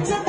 It's a